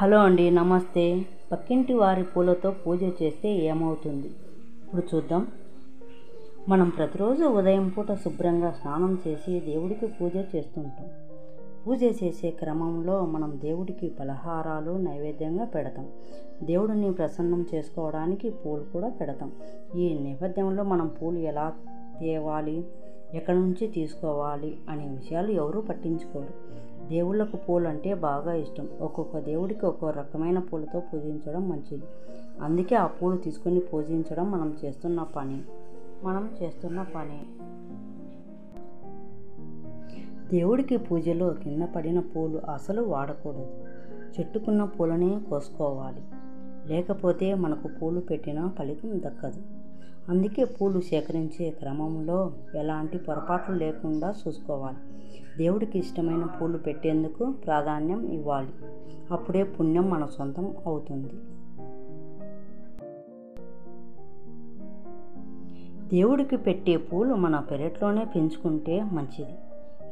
Hello అండి నమస్తే. పక్కింటి వారి పూలతో పూజ చేస్తే ఏమవుతుంది? ఇప్పుడు చూద్దాం. మనం ప్రతిరోజు ఉదయం పూట శుభ్రంగా స్నానం చేసి దేవుడికి పూజ చేస్తుంటాం. పూజ చేసే క్రమంలో మనం దేవుడికి పలహారాలు నైవేద్యంగా పెడతాం. దేవుడిని ప్రసన్నం చేసుకోవడానికి పూలు కూడా పెడతాం. ఈ నేపథ్యంలో మనం పూలు ఎలా తేవాలి ఎక్కడి నుంచి తీసుకోవాలి అనే విషయాలు ఎవరూ పట్టించుకోరు. దేవుళ్ళకు పూలు అంటే బాగా ఇష్టం. ఒక్కొక్క దేవుడికి ఒక్కో రకమైన పూలతో పూజించడం మంచిది. అందుకే ఆ పూలు తీసుకొని పూజించడం మనం చేస్తున్న పని. మనం చేస్తున్న పని. దేవుడికి పూజలో కింద పడిన పూలు అసలు వాడకూడదు. చెట్టుకున్న పూలనే కోసుకోవాలి. లేకపోతే మనకు పూలు పెట్టిన ఫలితం దక్కదు. అందుకే పూలు సేకరించే క్రమంలో ఎలాంటి పొరపాట్లు లేకుండా చూసుకోవాలి. దేవుడికి ఇష్టమైన పూలు పెట్టేందుకు ప్రాధాన్యం ఇవ్వాలి. అప్పుడే పుణ్యం మన సొంతం అవుతుంది. దేవుడికి పెట్టే పూలు మన పెరట్లోనే పెంచుకుంటే మంచిది.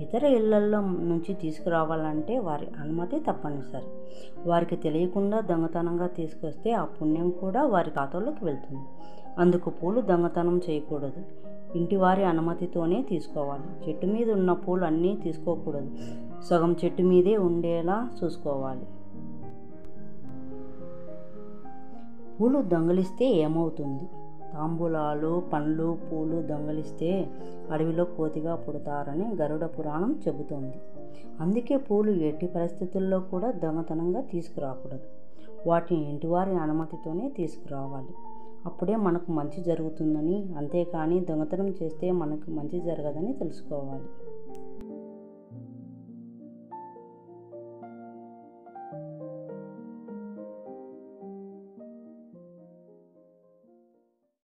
ఇతర ఇళ్ళల్లో నుంచి తీసుకురావాలంటే వారి అనుమతి తప్పనిసరి. వారికి తెలియకుండా దొంగతనంగా తీసుకొస్తే ఆ పుణ్యం కూడా వారి ఖాతాలోకి వెళ్తుంది. అందుకు పూలు దొంగతనం చేయకూడదు. ఇంటి వారి అనుమతితోనే తీసుకోవాలి. చెట్టు మీద ఉన్న పూలు అన్నీ తీసుకోకూడదు. సగం చెట్టు మీదే ఉండేలా చూసుకోవాలి. పూలు దొంగలిస్తే ఏమవుతుంది? తాంబూలాలు పండ్లు పూలు దొంగలిస్తే అడవిలో కోతిగా పుడతారని గరుడ పురాణం చెబుతోంది. అందుకే పూలు ఎట్టి పరిస్థితుల్లో కూడా దొంగతనంగా తీసుకురాకూడదు. వాటిని ఇంటివారి అనుమతితోనే తీసుకురావాలి. అప్పుడే మనకు మంచి జరుగుతుందని అంతేకాని దొంగతనం చేస్తే మనకు మంచి జరగదని తెలుసుకోవాలి.